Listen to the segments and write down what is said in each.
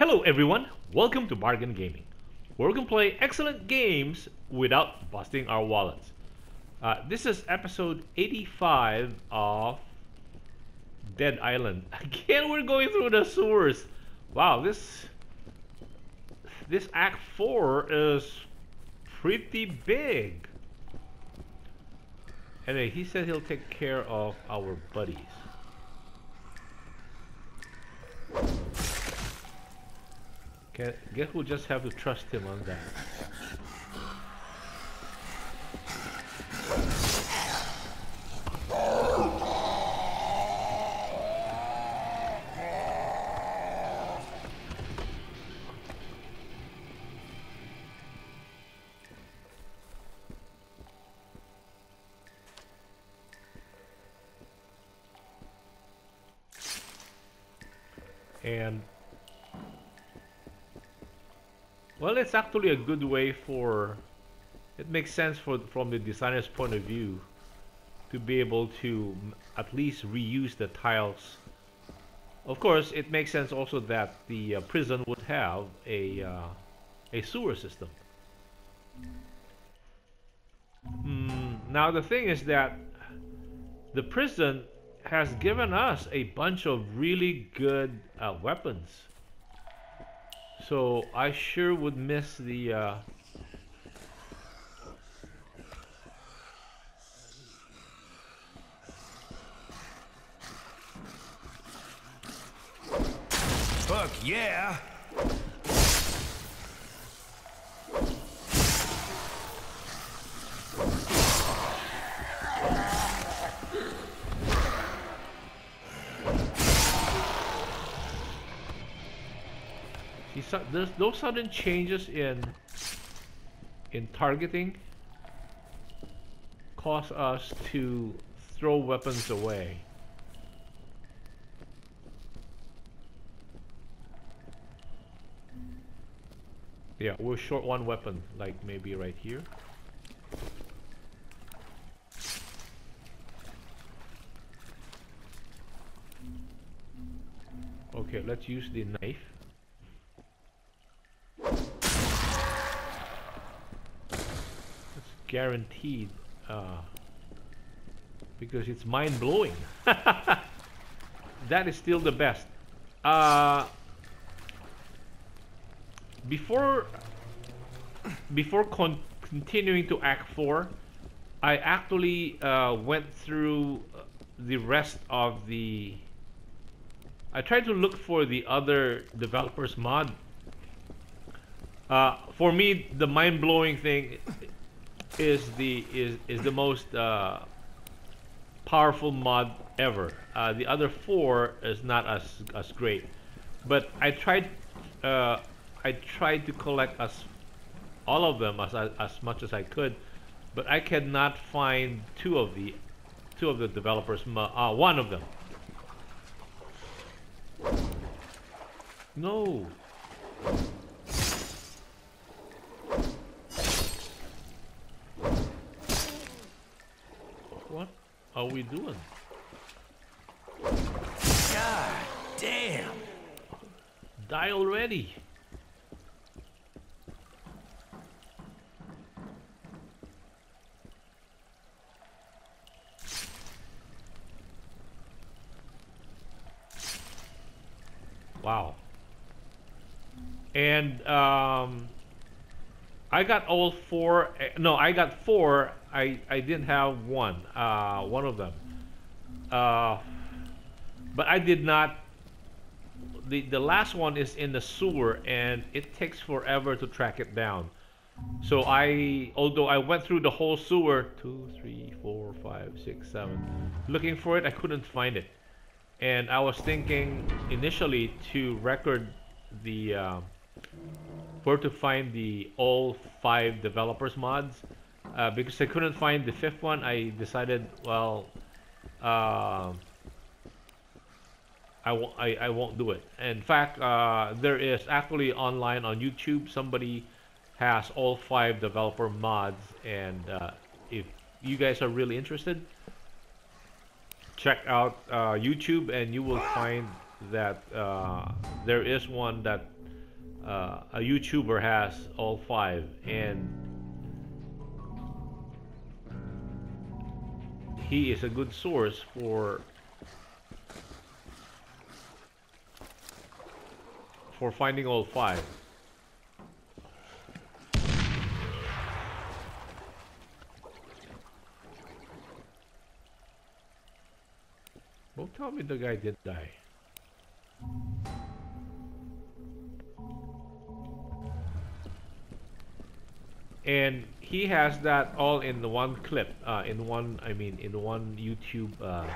Hello everyone, welcome to Bargain Gaming, where we can play excellent games without busting our wallets. Uh, this is episode 85 of Dead Island. Again, we're going through the sewers. Wow, this this Act 4 is pretty big. Anyway, he said he'll take care of our buddies. Okay, guess we'll just have to trust him on that. And well, it's actually a good way for it makes sense for from the designer's point of view to be able to at least reuse the tiles. Of course, it makes sense also that the uh, prison would have a uh, a sewer system. Mm, now the thing is that the prison has given us a bunch of really good uh, weapons. So I sure would miss the uh, Fuck yeah! Those sudden changes in in targeting cause us to throw weapons away. Yeah, we're short one weapon, like maybe right here. Okay, let's use the knife. It's guaranteed uh, because it's mind blowing. that is still the best. Uh, before before con continuing to Act 4, I actually uh, went through the rest of the. I tried to look for the other developers mod. Uh, for me, the mind-blowing thing is the is is the most uh, powerful mod ever. Uh, the other four is not as as great, but I tried uh, I tried to collect as all of them as as much as I could, but I cannot find two of the two of the developers. Uh, one of them. No. What are we doing? God damn! Die already. Wow. And um, I got all four. eh, No, I got four. I I didn't have one. Uh, one of them. Uh, but I did not the the last one is in the sewer and it takes forever to track it down so i although i went through the whole sewer two three four five six seven looking for it i couldn't find it and i was thinking initially to record the uh, where to find the all five developers mods uh, because i couldn't find the fifth one i decided well uh, I won't, I, I won't do it. In fact, uh, there is actually online on YouTube, somebody has all five developer mods, and uh, if you guys are really interested, check out uh, YouTube and you will find that uh, there is one that a YouTuber has all five, and he is a good source for for finding all five. Don't tell me the guy did die. And he has that all in the one clip, uh, in one, I mean, in one YouTube. Uh,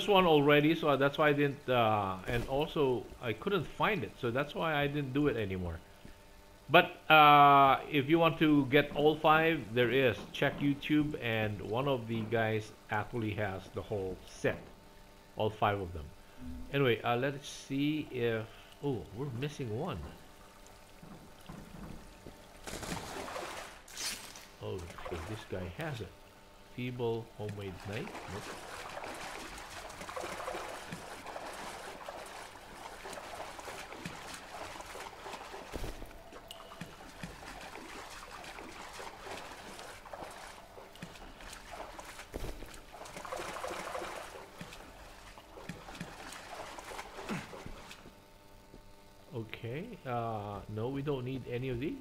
So there's one already, so that's why I didn't, uh, and also I couldn't find it, so that's why I didn't do it anymore. But uh, if you want to get all five, there is. Check YouTube, and one of the guys actually has the whole set, all five of them. Anyway, uh, let's see if. Oh, we're missing one. Oh, okay, this guy has it. Feeble homemade knife. Nope. Okay, uh, no, we don't need any of these.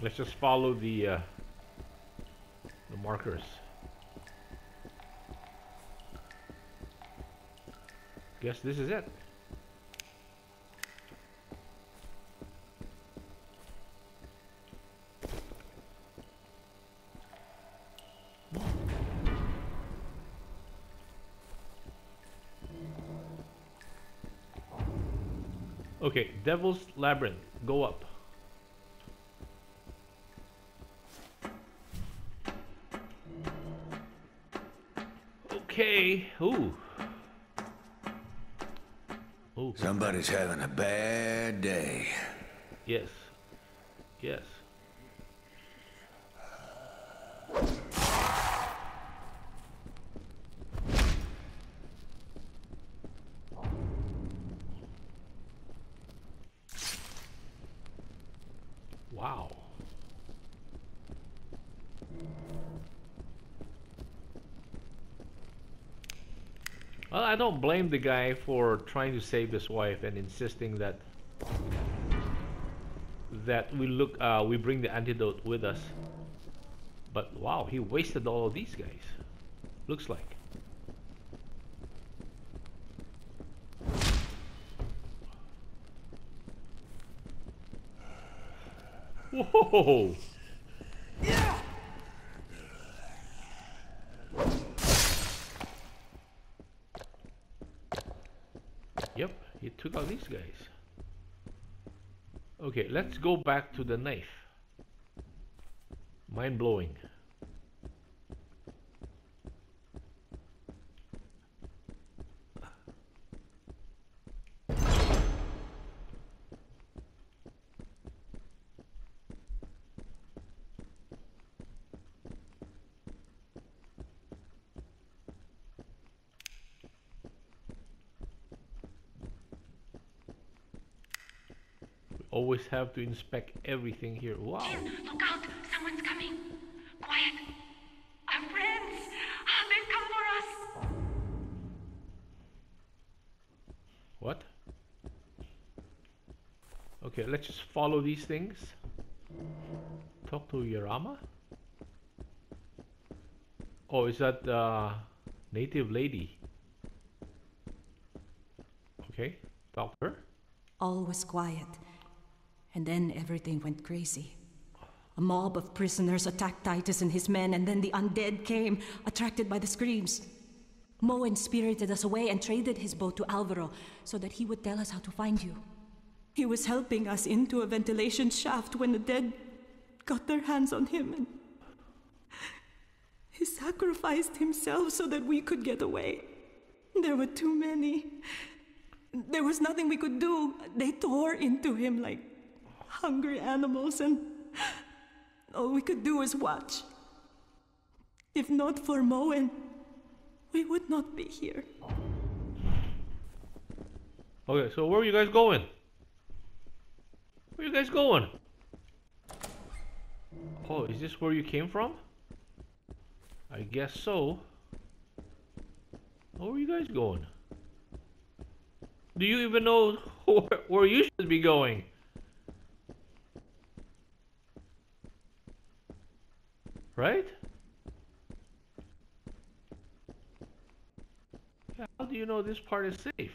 Let's just follow the uh, the markers. Guess this is it. Okay, Devil's Labyrinth. Go up. Okay. Ooh. Ooh. Somebody's having a bad day. Yes. Yes. Wow. Well, I don't blame the guy for trying to save his wife and insisting that that we look uh, we bring the antidote with us. But wow, he wasted all of these guys. Looks like. Whoa! Yep, he took out these guys. Okay, let's go back to the knife. Mind blowing. We always have to inspect everything here. Wow. Jim, look out! Someone's coming! Quiet! Our friends! Ah, they've come for us! What? Okay, let's just follow these things. Talk to Yerema? Oh, is that the native lady? Okay, talk to her. All was quiet. And then everything went crazy. A mob of prisoners attacked Titus and his men, and then the undead came, attracted by the screams. Moen spirited us away and traded his boat to Alvaro so that he would tell us how to find you. He was helping us into a ventilation shaft when the dead got their hands on him and he sacrificed himself so that we could get away. There were too many. There was nothing we could do. They tore into him like hungry animals, and all we could do was watch. If not for Moen, we would not be here. Okay, so where are you guys going? Where are you guys going? Oh, is this where you came from? I guess so. Where are you guys going? Do you even know where, where you should be going? Right? How do you know this part is safe? Yeah,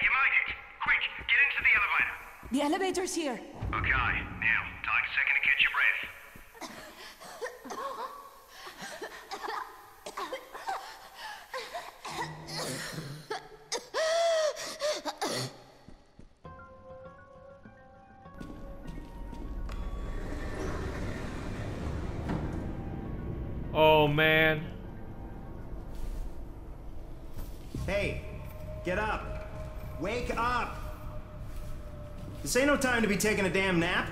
you made it. Quick, get into the elevator. The elevator's here. Okay, now, time to be taking a damn nap.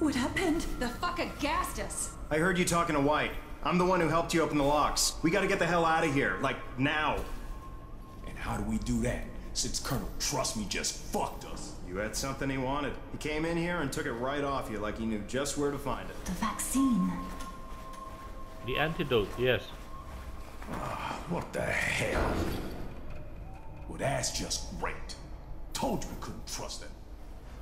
What happened? The fucker gassed us. I heard you talking to White. I'm the one who helped you open the locks. We gotta get the hell out of here, like now. And how do we do that? Since Colonel Trust Me just fucked us. You had something he wanted. He came in here and took it right off you like he knew just where to find it. The vaccine. The antidote, yes. Ah, what the hell? Well, that's just great. Told you we couldn't trust him.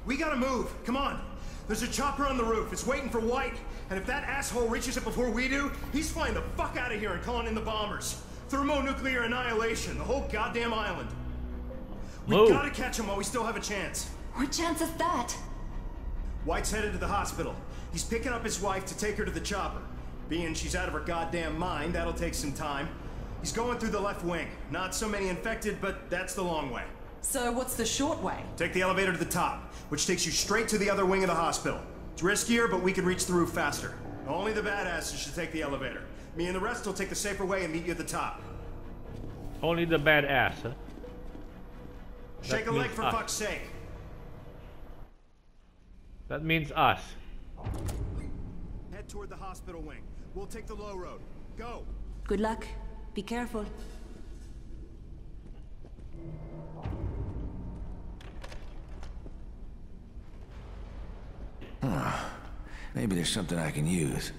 We gotta move. Come on. There's a chopper on the roof. It's waiting for White. And if that asshole reaches it before we do, he's flying the fuck out of here and calling in the bombers. Thermonuclear annihilation, the whole goddamn island. We Move. gotta catch him while we still have a chance. What chance is that? White's headed to the hospital. He's picking up his wife to take her to the chopper. Being she's out of her goddamn mind, that'll take some time. He's going through the left wing. Not so many infected, but that's the long way. So what's the short way? Take the elevator to the top, which takes you straight to the other wing of the hospital. It's riskier, but we can reach the roof faster. Only the badasses should take the elevator. Me and the rest will take the safer way and meet you at the top. Only the badass, huh? Shake a leg for us. fuck's sake. That means us. Head toward the hospital wing. We'll take the low road. Go. Good luck. Be careful. Maybe there's something I can use.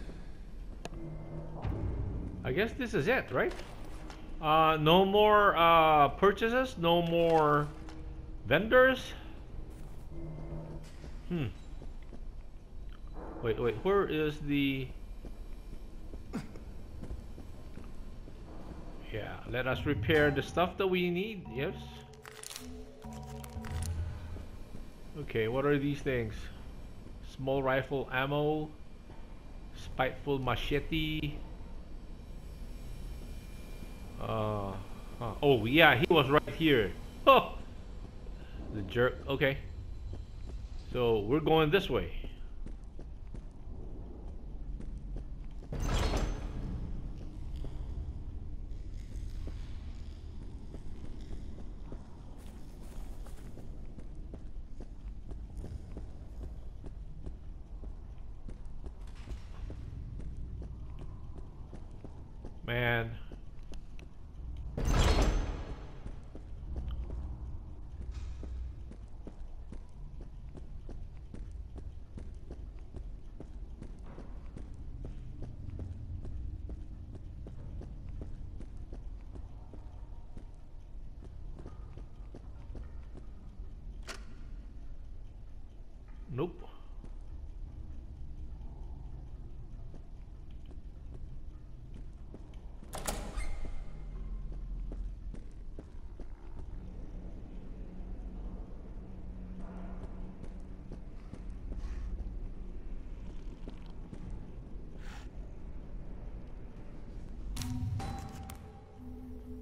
I guess this is it, right? Uh, no more uh, purchases, no more vendors. Hmm. Wait, wait, where is the... Yeah, let us repair the stuff that we need, yes. Okay, what are these things? Small rifle ammo, spiteful machete. Uh, huh. oh yeah, he was right here. Oh, the jerk. Okay, so we're going this way. Man. Nope.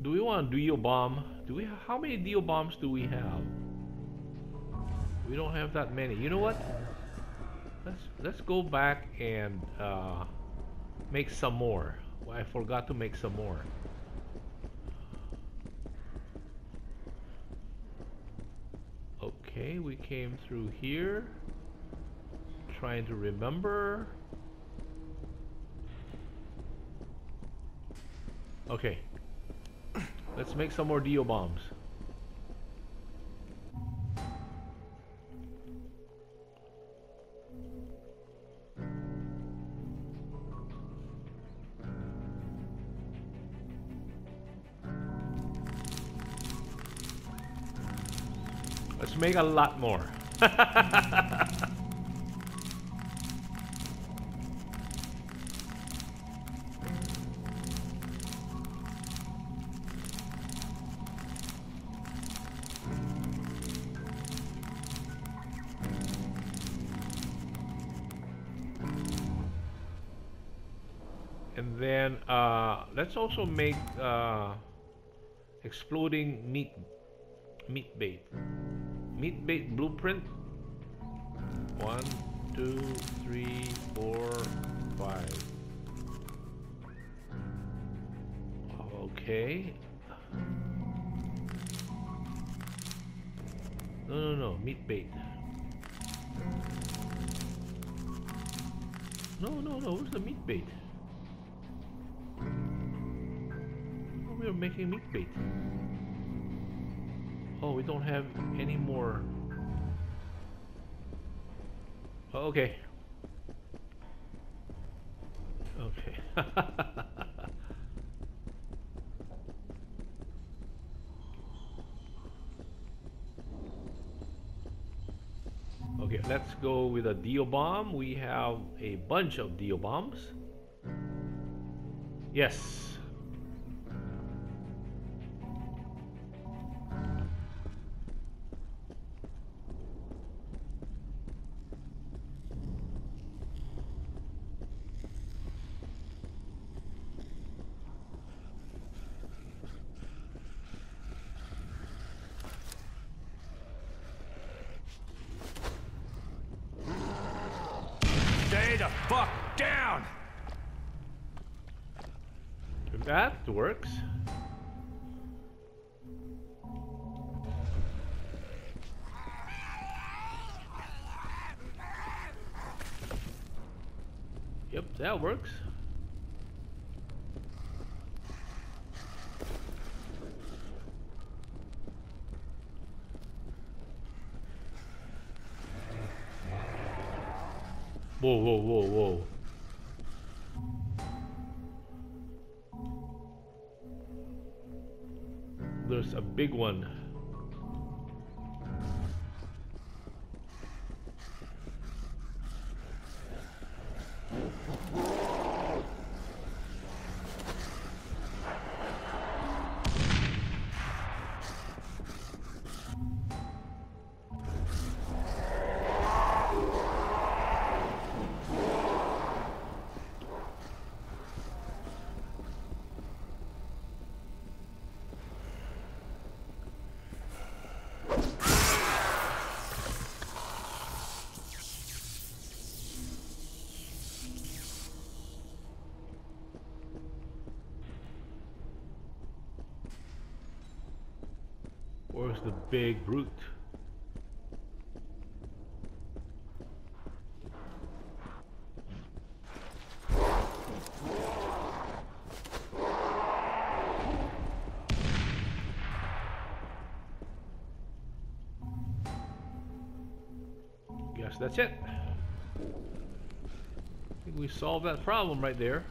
Do we want a Deo bomb? Do we? How many Deo bombs do we have? We don't have that many. You know what? Let's let's go back and uh, make some more. Well, I forgot to make some more. Okay, we came through here. Trying to remember. Okay. Let's make some more Deo bombs. Let's make a lot more. let's also make uh, exploding meat meat bait. Meat bait blueprint. One two three four five. Okay. No no no meat bait. No no no where's the meat bait we are making meat bait Oh, we don't have any more. Oh, okay. Okay. okay, let's go with a Deo bomb. We have a bunch of Deo bombs. Yes. The fuck down! That works. Yep, that works. Whoa, whoa, whoa, whoa. There's a big one. Where's the big brute? Guess that's it. I think we solved that problem right there.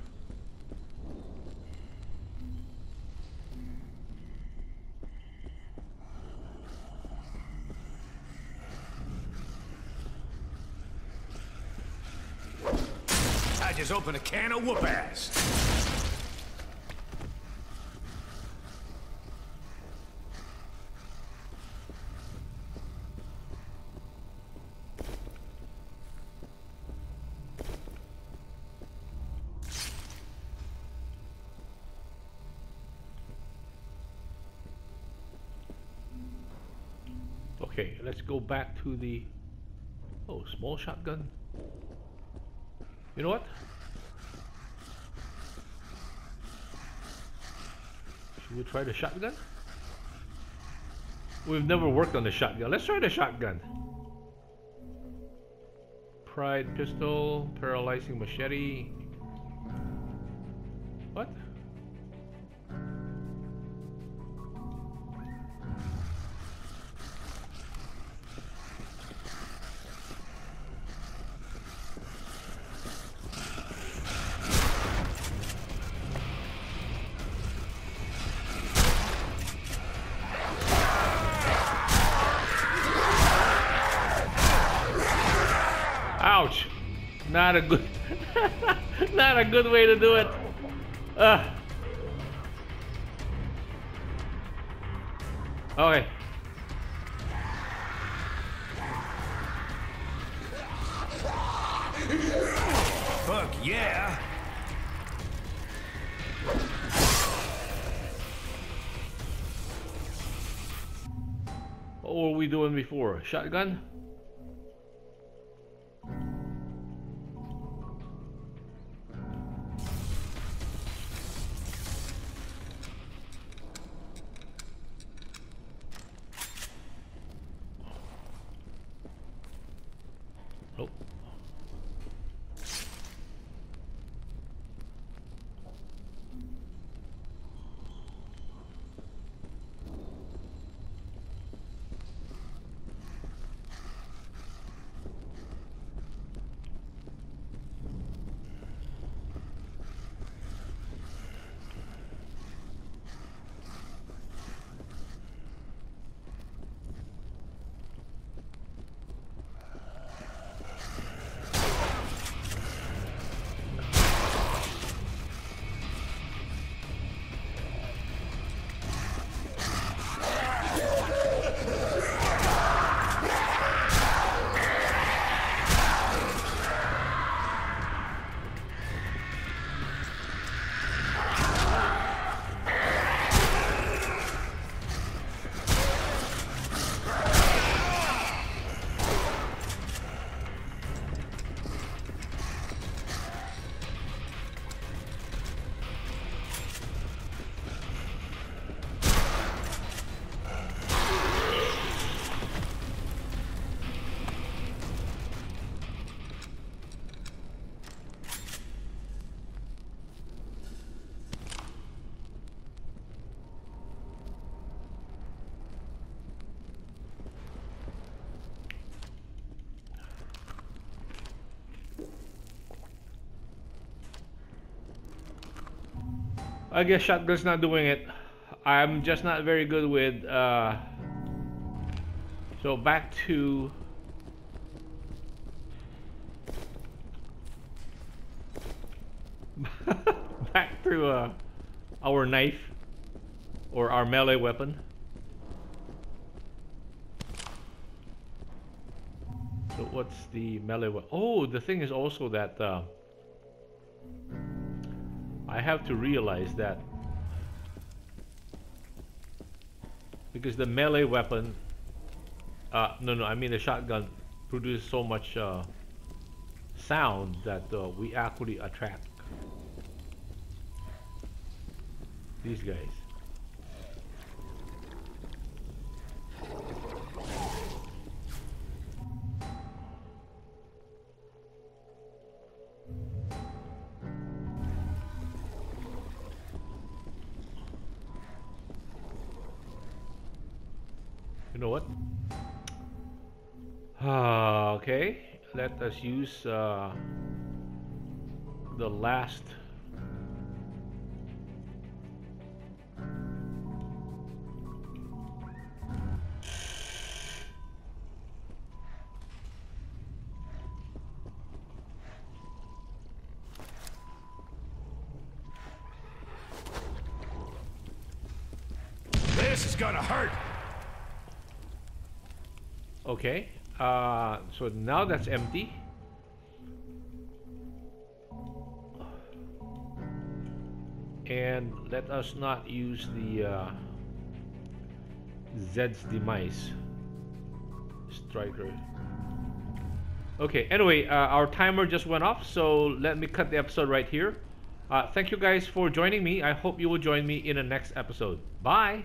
is open a can of whoop ass. Okay, let's go back to the... Oh, small shotgun. You know what? We try the shotgun? We've never worked on the shotgun. Let's try the shotgun. Pride pistol, paralyzing machete. Not a good, not a good way to do it. Uh. Okay. Fuck yeah! What were we doing before? Shotgun? I guess shotgun's not doing it. I'm just not very good with uh so back to back to uh our knife or our melee weapon. So what's the melee weapon? Oh, the thing is also that uh I have to realize that. Because the melee weapon uh, no no I mean the shotgun produces so much uh, sound that uh, we actually attract these guys You know what? Ah, okay, let us use uh, the last. This is gonna hurt! Okay, uh, so now that's empty. And let us not use the uh, Zed's demise. Striker. Okay, anyway, uh, our timer just went off, so let me cut the episode right here. Uh, thank you guys for joining me. I hope you will join me in the next episode. Bye!